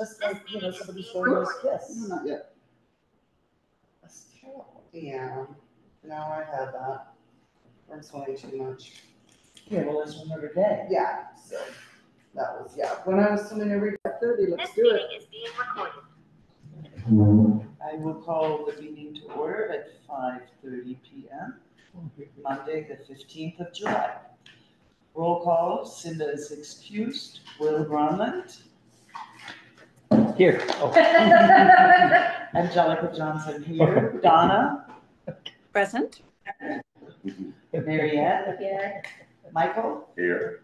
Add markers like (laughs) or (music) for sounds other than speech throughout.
just like, you know, somebody showing us No, kiss. not yet. That's terrible. Yeah, now I have that. Works way too much. Yeah, well, there's one every day. Yeah, so that was, yeah, when I was swimming every, thirty, let's This do meeting it. is being recorded. Mm-hmm. I will call the meeting to order at five thirty P M, Monday, the fifteenth of July. Roll call, Cinda is excused, Will Gronlund, Here. Oh, (laughs) Angelica Johnson here, Donna, Present. Marianne, Here. Michael, Here.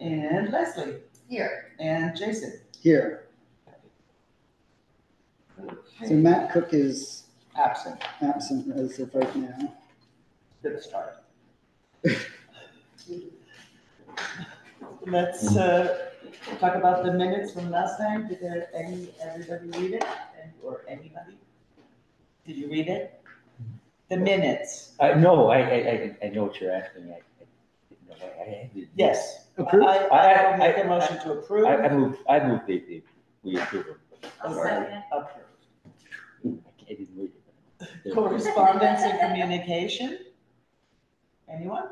and Leslie, here, and Jason. Here, so Okay, Matt Cook is absent, absent as of right now. good start. (laughs) Let's, uh, talk about the minutes from last time. Did there any, everybody read it, And- or anybody? Did you read it? The minutes, Uh, no, I, I, I, I know what you're asking. I, I didn't know. I, I. didn't- yes. Approved? I, I will make a I- motion to approve. I, I moved, I moved the, the, we approve them. I'll Or second. Approved. I didn't read it. Correspondence and communication? Anyone?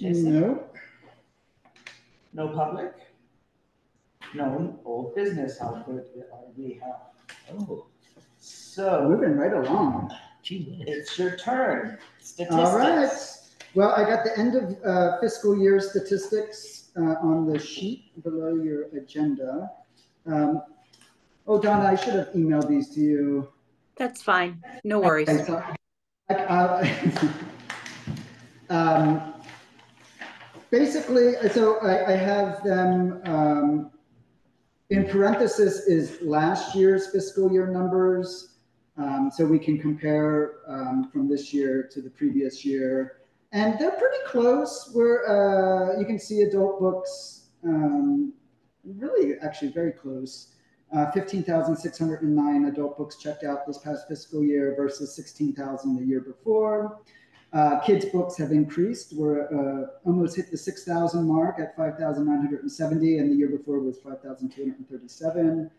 Jason? No, No public? No old business, how good are we have? Oh, So, moving right along. gee it's your turn. All right. Well, I got the end of uh, fiscal year statistics uh, on the sheet below your agenda. Um, Oh, Donna, I should have emailed these to you. That's fine. No worries. I thought- I- I- (laughs) Um, Basically, so I, I have them, um, in parenthesis is last year's fiscal year numbers. Um, so we can compare, um, from this year to the previous year. And they're pretty close, where, uh, you can see adult books, um, really actually very close. Uh, 15,609 adult books checked out this past fiscal year versus 16,000 the year before. Uh, kids' books have increased. We're uh, almost hit the 6,000 mark at 5,970, and the year before was 5,237.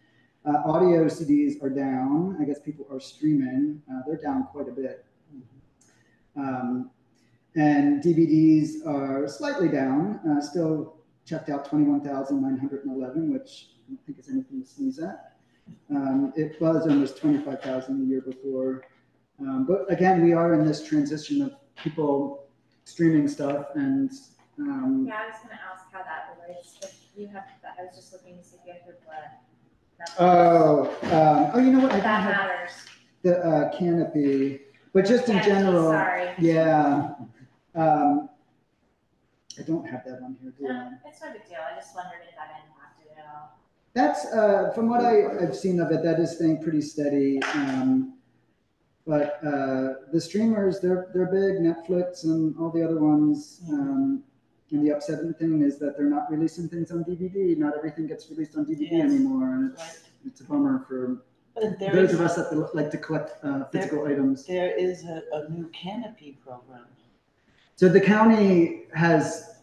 Uh, audio CDs are down. I guess people are streaming. Uh, they're down quite a bit. Um, and DVDs are slightly down, uh, still checked out 21,911, which I don't think is anything to sneeze at. Um, it was almost 25,000 the year before. Um, but again, we are in this transition of people streaming stuff and um, Yeah, I was gonna ask how that relates, if you have, I was just looking to see if you have the blood. oh, um, oh, you know what? I that matters. the uh, Kanopy, but just in general, Sorry. yeah. Um, I don't have that on here, do I? It's no big deal, I just wondered if that impacted it at all. That's, uh, from what I, I've seen of it, that is staying pretty steady. Um, but, uh, the streamers, they're, they're big, Netflix and all the other ones. Um, and the upsetting thing is that they're not releasing things on DVD. Not everything gets released on DVD Yes. anymore. And Right. it's, it's a bummer for those is, of us that like to collect, uh, physical items. there is a, a new Kanopy program. So the county has,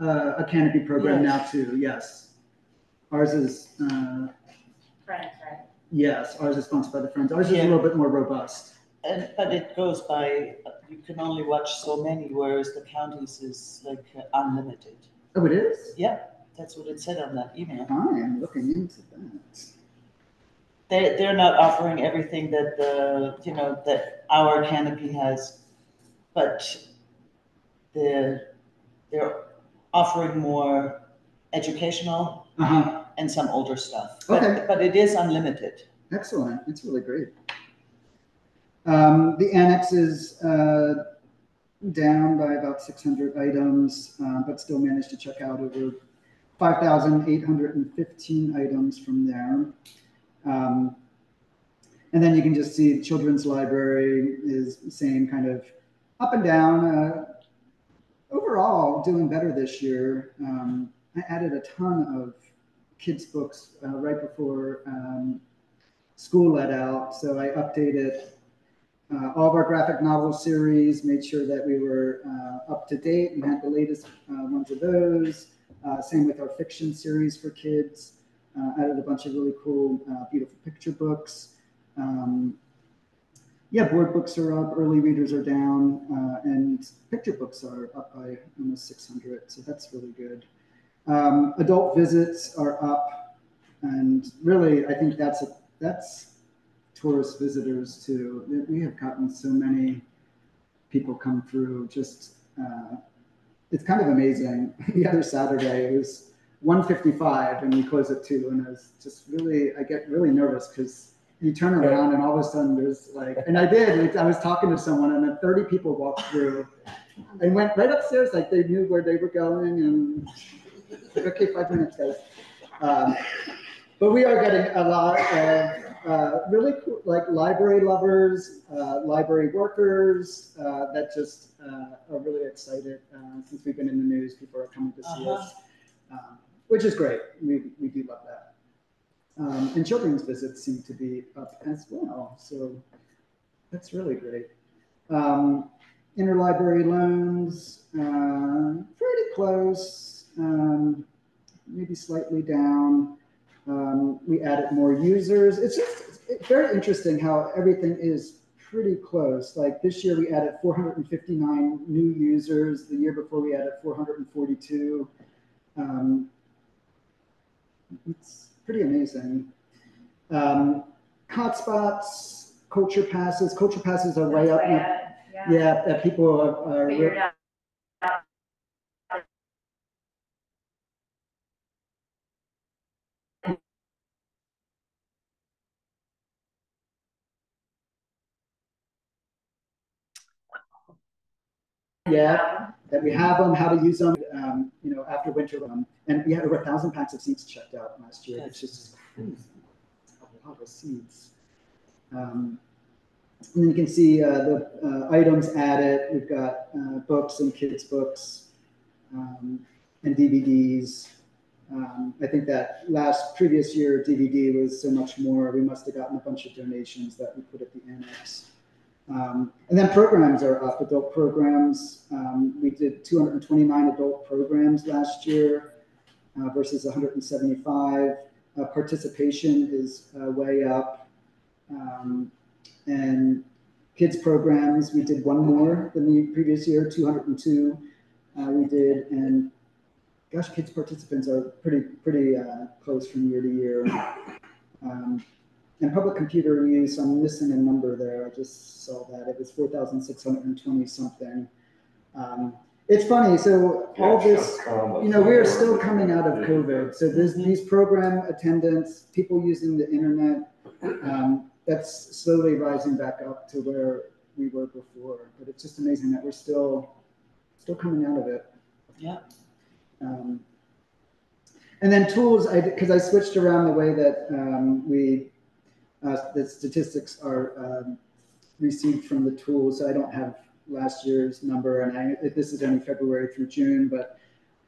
uh, a Kanopy program Yes. now too, yes. Ours is, uh, Friends, right? Yes, ours is sponsored by the Friends. Ours is a Yeah. little bit more robust. And, but it goes by, you can only watch so many, whereas the counties is like uh, unlimited. Oh, it is? Yeah, that's what it said on that email. I am looking into that. They, they're not offering everything that the, you know, that our Kanopy has, but they're, they're offering more educational Uh-huh. And some older stuff. But, Okay. but it is unlimited. Excellent. It's really great. Um, the annex is uh, down by about 600 items, uh, but still managed to check out over 5,815 items from there. Um, and then you can just see children's library is same kind of up and down. Uh, overall, doing better this year. Um, I added a ton of kids' books uh, right before um, school let out. So I updated uh, all of our graphic novel series, made sure that we were uh, up to date and had the latest uh, ones of those. Uh, same with our fiction series for kids. uh, added a bunch of really cool, beautiful picture books. Um, yeah, board books are up, early readers are down, and picture books are up by almost 600. So that's really good. Um, adult visits are up, and really, I think that's a, that's tourist visitors too. We have gotten so many people come through. Just uh, it's kind of amazing. (laughs) the other Saturday it was 1:55 and we close at two, and I was just really I get really nervous because you turn around and all of a sudden there's like, and I did. I was talking to someone and then 30 people walked through and went right upstairs like they knew where they were going and okay, five minutes, guys. Um, but we are getting a lot of uh, really cool, like library lovers, uh, library workers uh, that just uh, are really excited uh, since we've been in the news. People are coming to see us, um, which is great. We, we do love that. Um, and children's visits seem to be up as well. So that's really great. Um, interlibrary loans, pretty close, um, maybe slightly down. Um, we added more users. It's just it's very interesting how everything is pretty close. Like this year, we added 459 new users. The year before, we added 442. Um, it's pretty amazing. Um, hotspots, culture passes. Culture passes are way up. That's way up, Yeah. Yeah, that people are, are Figured out. Yeah. that we have them, how to use them, um, you know, after winter. Um, and we had over a thousand packs of seeds checked out last year, which is crazy. A lot of seeds. Um, and then you can see uh, the uh, items added. We've got uh, books and kids' books um, and DVDs. Um, I think that last previous year DVD was so much more. We must have gotten a bunch of donations that we put at the annex. Um, and then programs are up, adult programs. Um, we did 229 adult programs last year uh, versus 175. Uh, participation is uh, way up. Um, and kids programs, we did one more than the previous year, 202 uh, we did. And gosh, kids participants are pretty, pretty uh, close from year to year. And public computer use, I'm missing a number there. I just saw that. It was 4,620 something. Um, it's funny. So all this, you know, we are still coming out of COVID. So this, these program attendance, people using the internet, um, that's slowly rising back up to where we were before. But it's just amazing that we're still, still coming out of it. Yeah. Um, and then tools, I because I switched around the way that um, we uh, the statistics are um, received from the tools. So I don't have last year's number, and I, this is only February through June. But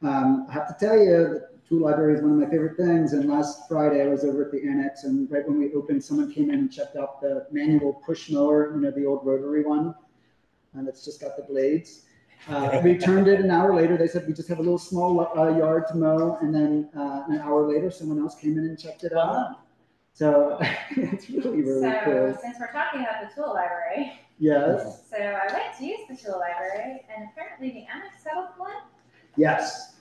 um, I have to tell you, the tool library is one of my favorite things. And last Friday, I was over at the annex, and right when we opened, someone came in and checked out the manual push mower, you know, the old rotary one, and it's just got the blades. Uh, we turned it an hour later. They said we just have a little small uh, yard to mow, and then uh, an hour later, someone else came in and checked it out. Wow. So (laughs) it's really, really So cool. since we're talking about the tool library, Yes, so I went to use the tool library and apparently the annex settled one. yes.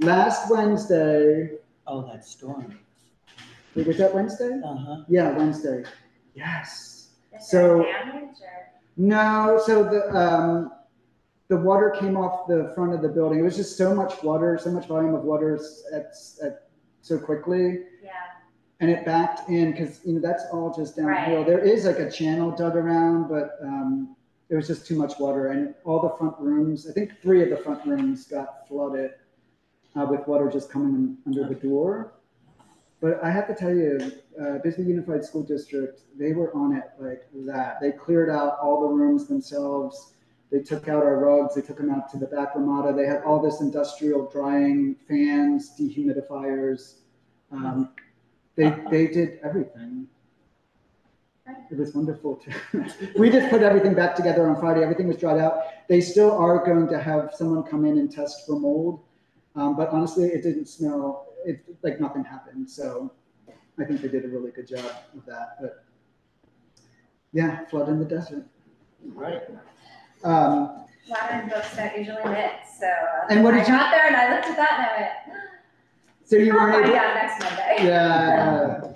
Last Wednesday, Oh, that storm. wait, was that Wednesday? Uh-huh. Yeah, Wednesday. Yes. Is So- damage or? No, so the um, the water came off the front of the building. It was just so much water, so much volume of water at, at so quickly. Yeah, and it backed in because you know that's all just downhill. Right. There is like a channel dug around, but um, there was just too much water, and all the front rooms. I think three of the front rooms got flooded uh, with water just coming under the door. But I have to tell you, uh, Bisbee Unified School District, they were on it like that. They cleared out all the rooms themselves. They took out our rugs. They took them out to the back ramada. They had all this industrial drying fans, dehumidifiers. Um, they they did everything. It was wonderful to. (laughs) we just put everything back together on Friday. Everything was dried out. They still are going to have someone come in and test for mold, um, but honestly, it didn't smell it, like nothing happened. So I think they did a really good job of that, but yeah, flood in the desert. Right. Um, Modern books don't usually knit, so. uh, And what I did you- got there and I looked at that and I went, so you I'll weren't find able. out next Monday. Yeah.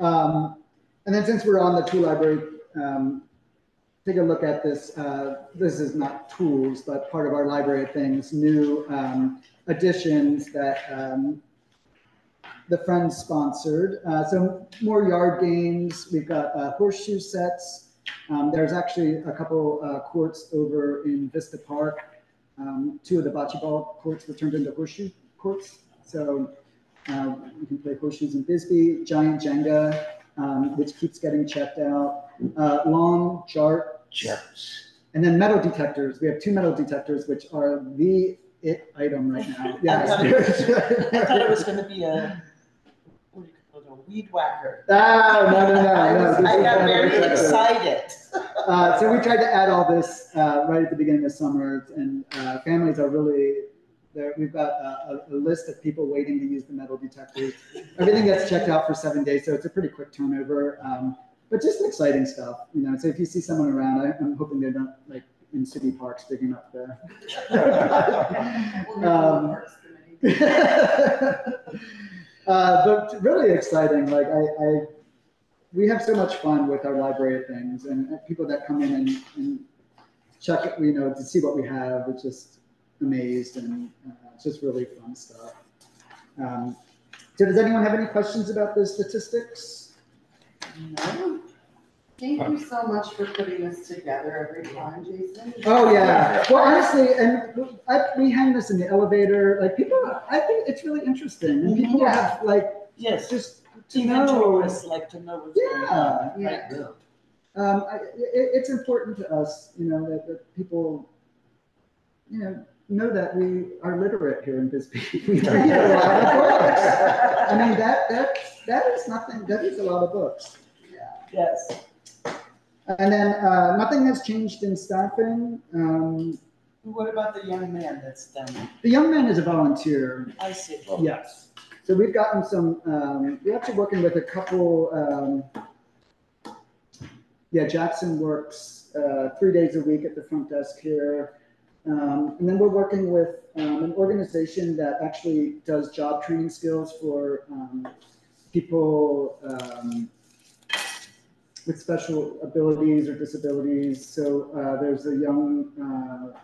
Um, and then since we're on the tool library, um, take a look at this. Uh, this is not tools, but part of our library of things, new um, additions that um, the Friends sponsored. Uh, so more yard games. We've got uh, horseshoe sets. Um, there's actually a couple uh, courts over in Vista Park. Um, two of the bocce ball courts were turned into horseshoe courts. So uh, you can play horseshoes and Bisbee, giant Jenga, um, which keeps getting checked out, uh, long chart, Jerks. and then metal detectors. We have two metal detectors, which are the it item right now. (laughs) Yeah. thought I thought it was gonna be a, what do you call it, a weed whacker. Ah, no, no, no, (laughs) I no. I got very detector. excited. Uh, so we tried to add all this uh, right at the beginning of summer, and uh, families are really there. We've got a, a, list of people waiting to use the metal detectors. Everything gets checked out for seven days, so it's a pretty quick turnover. Um, but just exciting stuff, you know. So if you see someone around, I, I'm hoping they're not like in city parks digging up the. (laughs) (laughs) Um, (laughs) uh, but really exciting. Like I, I, we have so much fun with our library of things, and people that come in and, and check it, you know, to see what we have, are just amazed, and uh, just really fun stuff. Um, so does anyone have any questions about the statistics? No? Thank you so much for putting this together every time, Jason. Oh yeah. Well, honestly, and I, we hang this in the elevator. Like people, I think it's really interesting, and people Mhm. have like Yes, just to even know. tourists like to know what's going on. Yeah. Yeah. Um, I, it, it's important to us, you know, that, that people, you know, know that we are literate here in Bisbee. (laughs) We read a lot of books. I mean, that, that, that is nothing, that is a lot of books. Yeah. Yes. And then, uh, nothing has changed in staffing. Um, What about the young man that's done? there? the young man is a volunteer. I see. Yes. So we've gotten some, um, we're actually working with a couple, um, yeah, Jackson works, uh, three days a week at the front desk here. Um, and then we're working with, um, an organization that actually does job training skills for, um, people, um, with special abilities or disabilities. So, uh, there's a young, uh,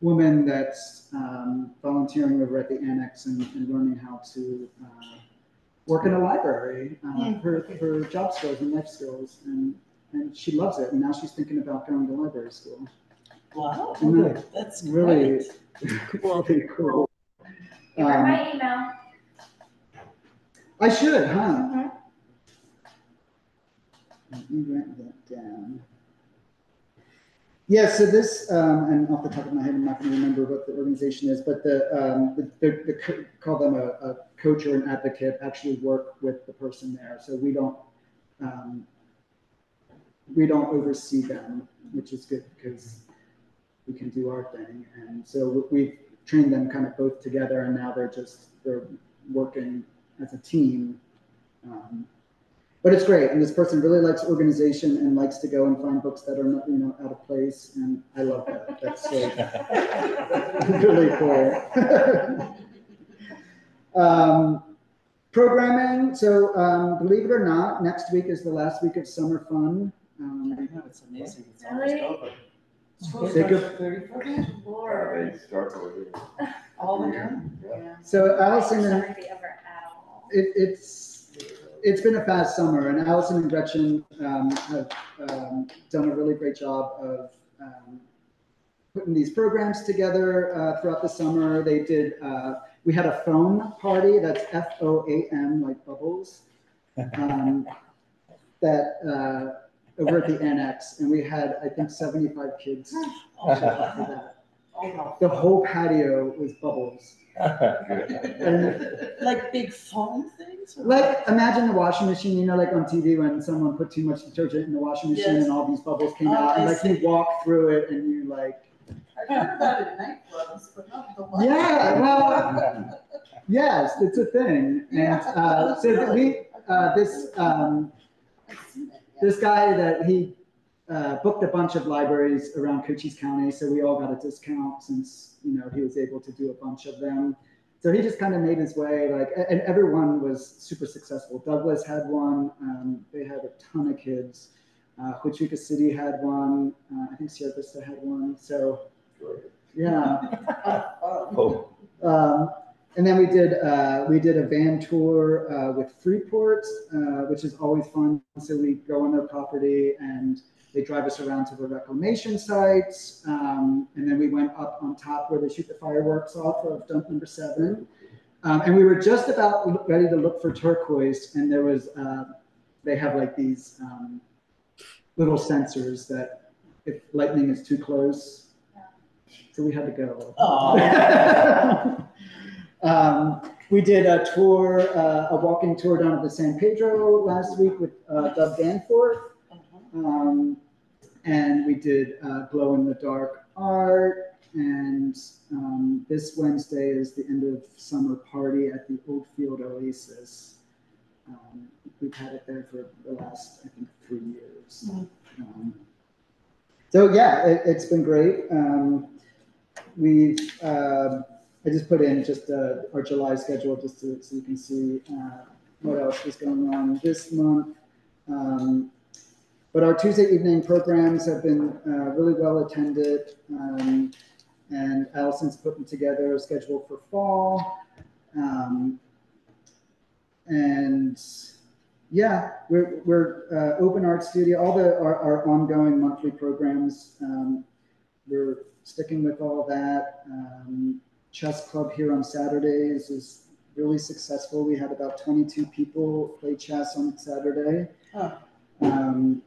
woman that's um, volunteering over at the annex and, and learning how to uh, work in a library uh, for, for job skills and life skills. And, and she loves it. And now she's thinking about going to library school. Wow, that's Really, great. really cool. Give her Um, my email. I should, huh? Mhm. Let me write that down. Yeah, so this, um, and off the top of my head, I'm not going to remember what the organization is, but the, um, the, the, the co- call them a, a coach or an advocate actually work with the person there. So we don't, um, we don't oversee them, which is good because we can do our thing. And so we- we've trained them kind of both together and now they're just, they're working as a team. Um, but it's great, and this person really likes organization and likes to go and find books that are not, you know, out of place, and I love that. That's so (laughs) really cool. (laughs) um, programming. So, um, believe it or not, next week is the last week of summer fun. I Um, know, it's amazing, it's almost Really? over. It's supposed Think to thirty-first, Lord. They start over. all the time. Yeah. so Allison, It's not and gonna be over at all. it, it's it's been a fast summer, and Allison and Gretchen um, have um, done a really great job of um, putting these programs together uh, throughout the summer. They did. Uh, we had a foam party. That's F O A M, like bubbles. (laughs) Um, that uh, over at the annex, and we had I think seventy-five kids. Oh, show up for that. oh, wow. The whole patio was bubbles. (laughs) And Like big foam things? or- Like, imagine the washing machine, you know, like on TV when someone put too much detergent in the washing machine Yes. and all these bubbles came Oh, out, and I like you see. walk through it and you like, I've heard about it in nightclubs, but not the one. yeah, well, (laughs) Yes, it's a thing. And uh, so that we, uh, this, um, I've seen it, yeah. This guy that he uh, booked a bunch of libraries around Cochise County, so we all got a discount since you know he was able to do a bunch of them. So he just kind of made his way, like, and everyone was super successful. Douglas had one. Um, they had a ton of kids. Uh, Huachuca City had one. Uh, I think Sierra Vista had one. So, yeah. (laughs) Oh, Um, and then we did uh, we did a van tour uh, with Freeport, uh, which is always fun. So we go on their property and they drive us around to the reclamation sites, um, and then we went up on top where they shoot the fireworks off of dump number seven. Um, and we were just about ready to look for turquoise, and there was uh, they have like these um, little sensors that if lightning is too close, so we had to go. (laughs) Um, we did a tour, uh, a walking tour down at the San Pedro last week with uh, Doug Danforth. Um, and we did uh, glow in the dark art. And um, this Wednesday is the end of summer party at the Oldfield Oasis. Um, we've had it there for the last, I think, three years. Um, so yeah, it, it's been great. Um, we've uh, I just put in just uh, our July schedule just to, so you can see uh, what else is going on this month. Um, but our Tuesday evening programs have been uh, really well attended, um, and Allison's putting together a schedule for fall. Um, and yeah, we're, we're uh, open art studio, all the our, our ongoing monthly programs. Um, we're sticking with all that. Um, chess club here on Saturdays is really successful. We had about 22 people play chess on Saturday. Um,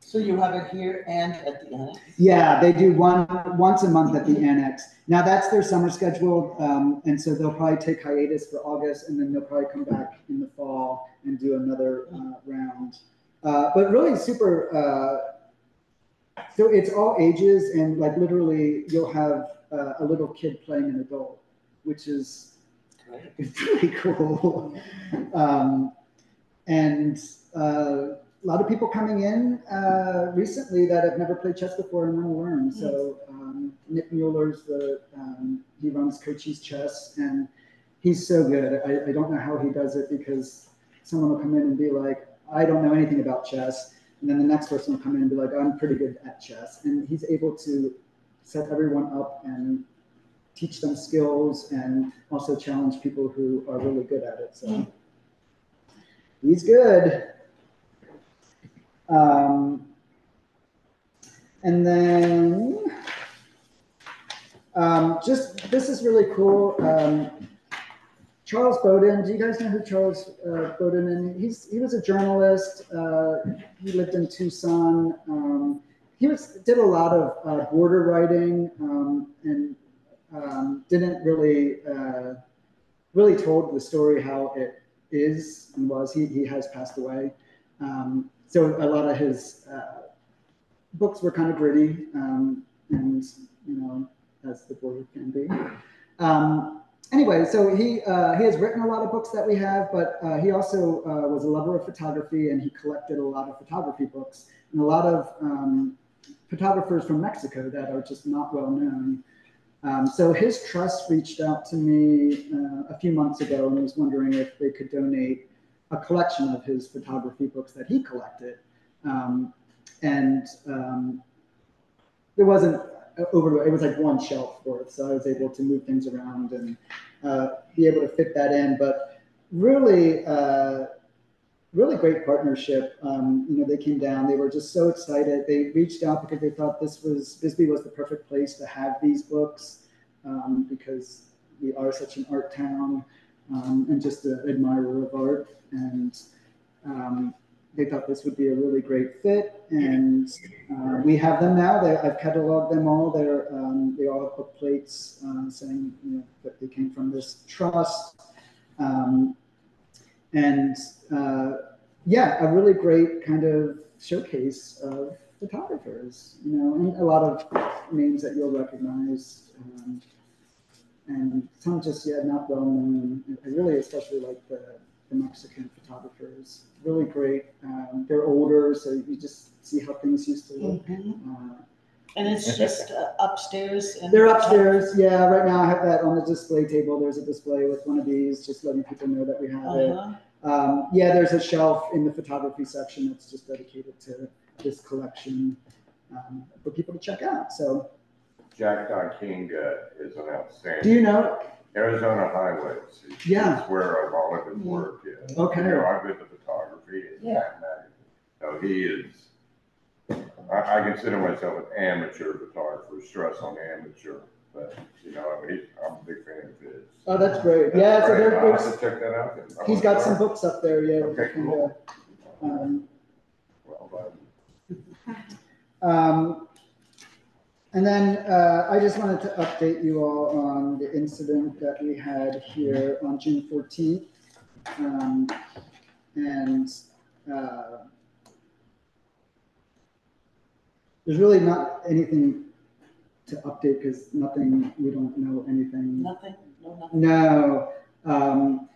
So you have it here and at the annex? yeah, they do one once a month at the annex. Now that's their summer schedule, um, and so they'll probably take hiatus for August, and then they'll probably come back in the fall and do another uh, round. Uh, but really super. Uh, so it's all ages, and like literally, you'll have uh, a little kid playing an adult, which is it's really cool. (laughs) Um, and uh, a lot of people coming in uh, recently that have never played chess before and want to learn. So um, Nick Mueller's the um, he runs Cochise Chess, and he's so good. I, I don't know how he does it because someone will come in and be like, I don't know anything about chess, and then the next person will come in and be like, I'm pretty good at chess, and he's able to set everyone up and teach them skills and also challenge people who are really good at it. So he's good. Um, and then um, just this is really cool. Um, Charles Bowden, do you guys know who Charles uh, Bowden is? He's he was a journalist. Uh, he lived in Tucson. Um, he was did a lot of uh, border writing um, and um, didn't really uh, really told the story how it is and was. He he has passed away. Um, so a lot of his uh, books were kind of gritty um, and you know as the border can be. Anyway, so he uh, he has written a lot of books that we have, but uh, he also uh, was a lover of photography and he collected a lot of photography books and a lot of um, photographers from Mexico that are just not well known. Um, so his trust reached out to me uh, a few months ago and was wondering if they could donate a collection of his photography books that he collected. Um, and um, there wasn't over, it was like one shelf worth. So I was able to move things around and uh, be able to fit that in. But really, uh, really great partnership. Um, you know, they came down, they were just so excited. They reached out because they thought this was, Bisbee was the perfect place to have these books um, because we are such an art town um, and just an admirer of art. And um, they thought this would be a really great fit. And uh, we have them now. They, I've cataloged them all. They're, um, they all have book plates uh, saying you know, that they came from this trust. Um, and uh, yeah, a really great kind of showcase of photographers, you know, and a lot of names that you'll recognize. Um, and some just, yeah, not well known. I really especially like the, the Mexican photographers. Really great. Um, they're older, so you just see how things used to look. Uh, And it's just uh, upstairs and. they're upstairs. Yeah, right now I have that on the display table. There's a display with one of these, just letting people know that we have it. Uh-huh. Um, yeah, there's a shelf in the photography section that's just dedicated to this collection um, for people to check out. So, Jack Dykinga uh, is an do you know? Arizona Highways. is- Yeah. is where a lot of his work is. Okay. You know, I've been to photography and Yeah. mathematics. So he is, I, I consider myself an amateur photographer, stress on amateur, but, you know, I mean, he's, I'm a big fan of his. Oh, that's great. That's Yeah, so great. there, I'll have there's, to check that out. then. I he's wanna got some start. books up there. Yeah. Okay, and, cool. uh, um, Well, um, Um, and then uh, I just wanted to update you all on the incident that we had here on June 14th. Um, and uh, there's really not anything to update because nothing, we don't know anything Nothing, no, nothing. no, um,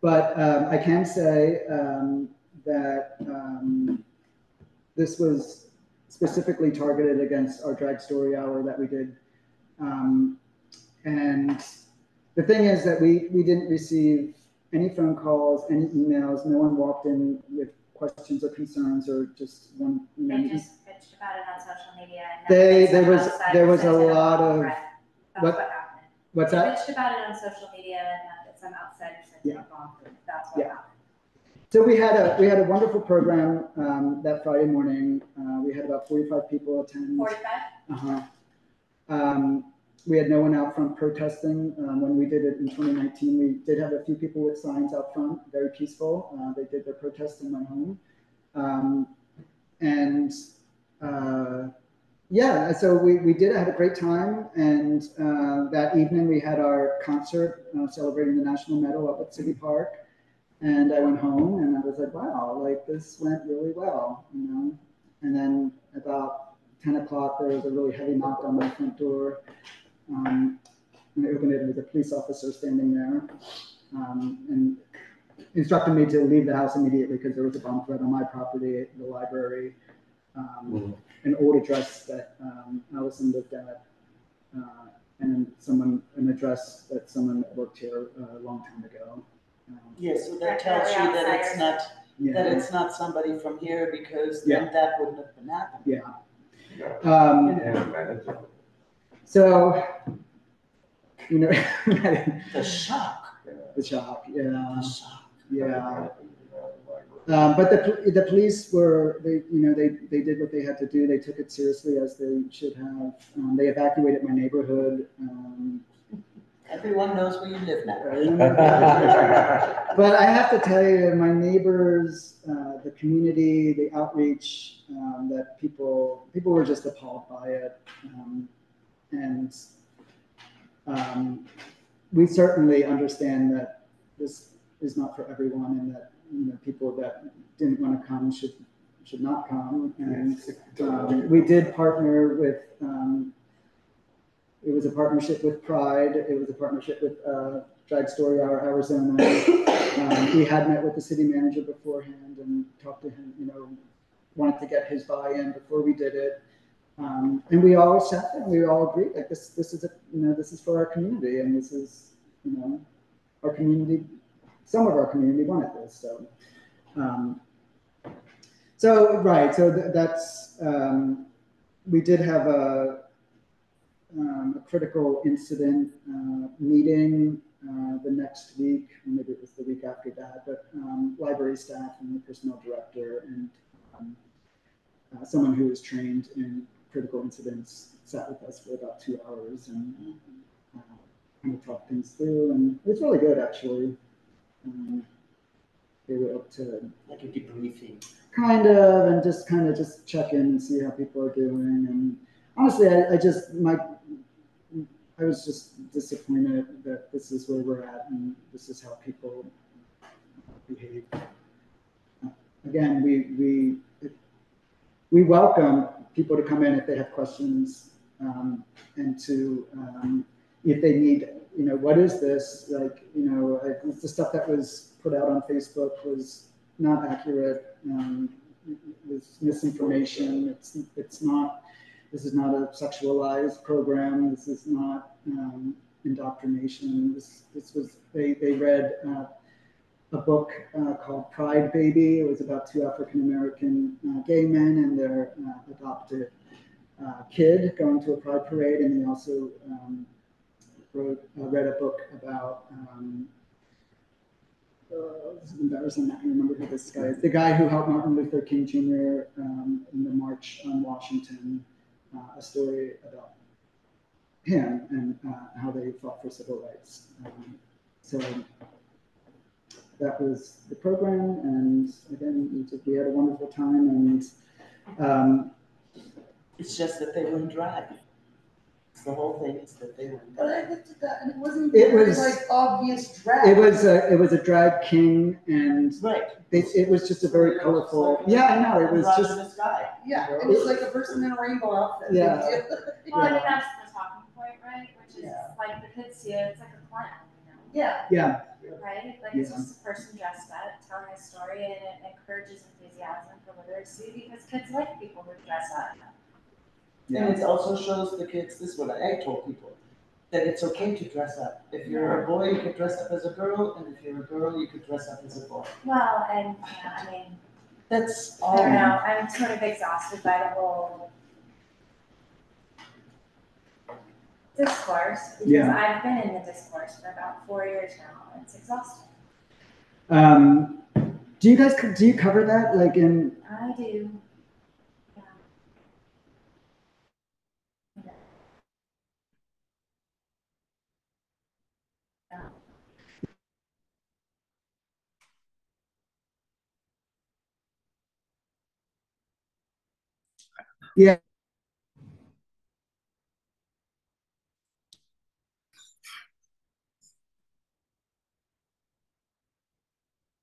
but um, I can say um, that um, this was specifically targeted against our drag story hour that we did. Um, and the thing is that we, we didn't receive any phone calls, any emails. No one walked in with questions or concerns or just one. You know, They just bitched about it on social media and. They- there was- there was a lot of- what- what happened. what's They that? bitched about it on social media and that some outsider sent Yeah. that's what Yeah. happened. So we had a we had a wonderful program um, that Friday morning. Uh, we had about 45 people attend. Forty-five? Uh-huh. Um, we had no one out front protesting. Um, when we did it in 2019, we did have a few people with signs out front, very peaceful. Uh, they did their protest and went home. Um, and uh, yeah, so we, we did have a great time. And uh, that evening we had our concert uh, celebrating the National Medal up at City Park. And I went home and I was like, wow, like this went really well, you know. And then about 10 o'clock, there was a really heavy knock on my front door. Um, and I opened it, and there was a police officer standing there um, and instructed me to leave the house immediately because there was a bomb threat on my property, the library, um, an old address that um, Allison lived at, uh, and someone, an address that someone worked here a long time ago. Yeah, so that tells you that it's not, that yeah, it's not somebody from here because then that wouldn't have been happening. yeah. yeah. Um, And a minute. so, you know, (laughs) The shock, the shock, yeah. the shock. Yeah, um, but the, pol- the police were, they, you know, they, they did what they had to do. They took it seriously as they should have. Um, they evacuated my neighborhood. Um, Everyone knows where you live now. (laughs) but I have to tell you, my neighbors, uh, the community, the outreach, um, that people, people were just appalled by it. Um, and, um, we certainly understand that this is not for everyone and that, you know, people that didn't want to come should, should not come. And, um, we did partner with, um, it was a partnership with Pride. It was a partnership with uh, Drag Story Hour Arizona. Um, we had met with the city manager beforehand and talked to him. You know, wanted to get his buy-in before we did it. Um, and we all sat there and we all agreed like this. This is a you know this is for our community and this is you know our community. Some of our community wanted this. So. Um, so right. So th- that's um, we did have a um, a critical incident uh, meeting uh, the next week, or maybe it was the week after that, but um, library staff and the personnel director and um, uh, someone who was trained in critical incidents sat with us for about two hours and uh, kind of talked things through, and it was really good actually. Um, they were up to Like a debriefing. kind of and just kind of just check in and see how people are doing and honestly i, I just my i was just disappointed that this is where we're at and this is how people behave again we we we welcome people to come in if they have questions um, and to um, if they need you know, what is this? Like, you know, the stuff that was put out on Facebook was not accurate. Um, it was misinformation. It's, it's not, this is not a sexualized program. This is not, um, indoctrination. This, this was, they, they read, uh, a book uh, called Pride Baby. It was about two African American uh, gay men and their uh, adopted uh, kid going to a pride parade, and they also um, wrote uh, read a book about. Um, uh, embarrassing. I can't remember who this guy is. The guy who helped Martin Luther King Jr. Um, in the March on Washington. Uh, a story about him and uh, how they fought for civil rights. Um, so that was the program, and again, we, just, we had a wonderful time, and um, It's just that they weren't drag. It's the whole thing is that they were in it wasn't It very was- like obvious drag. it was a, it was a drag king, and Right. they, it was just a very colorful. Yeah, I know. It was just the sky. Yeah, it was like a person in a rainbow outfit. Yeah. Well, I mean, that's the talking point, right? Which is Yeah. like the kids see it, it's like a clown, you know? Yeah, yeah, Right? Like it's just a person dressed up, telling a story, and it encourages enthusiasm for literacy because kids like people who dress up. And it also shows the kids, this is what I told people, that it's okay to dress up. If you're a boy, you can dress up as a girl, and if you're a girl, you could dress up as a boy. Well, and, yeah, I mean, That's I all. don't know, I'm sort of exhausted by the whole discourse, because Yeah. I've been in the discourse for about four years now, and it's exhausting. Um, do you guys co- do you cover that like in? I do. Yeah.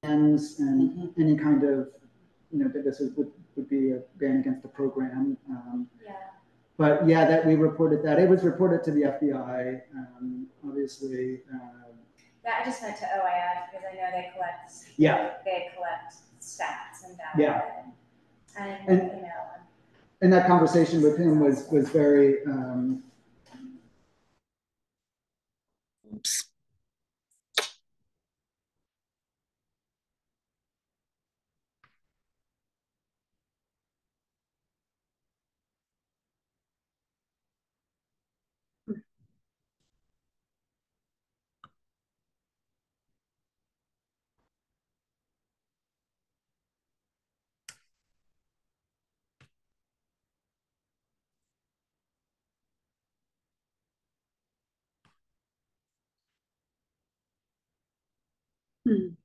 Ends and any kind of, you know, that this would, would, would be a ban against the program. Um, Yeah, but yeah, that we reported that. It was reported to the FBI, um, obviously. Uh, that I just went to OIF because I know they collect, yeah. they collect stats and data. Yeah. And, And- and, you know, And that conversation with him was, was very, um, Hmm.